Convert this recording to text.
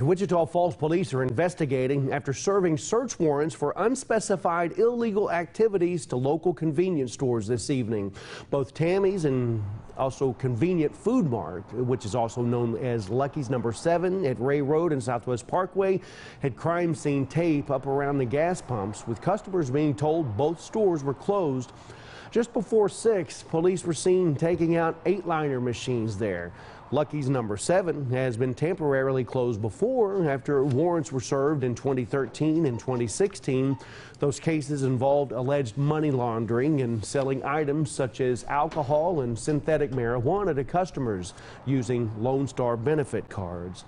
Wichita Falls police are investigating after serving search warrants for unspecified illegal activities to local convenience stores this evening. Both Tammy's and also Convenient Food Mart, which is also known as Lucky's Number 7 at Ray Road and Southwest Parkway, had crime scene tape up around the gas pumps, with customers being told both stores were closed. Just before 6, police were seen taking out eight-liner machines there. Lucky's number seven has been temporarily closed before after warrants were served in 2013 and 2016. Those cases involved alleged money laundering and selling items such as alcohol and synthetic marijuana to customers using Lone Star benefit cards.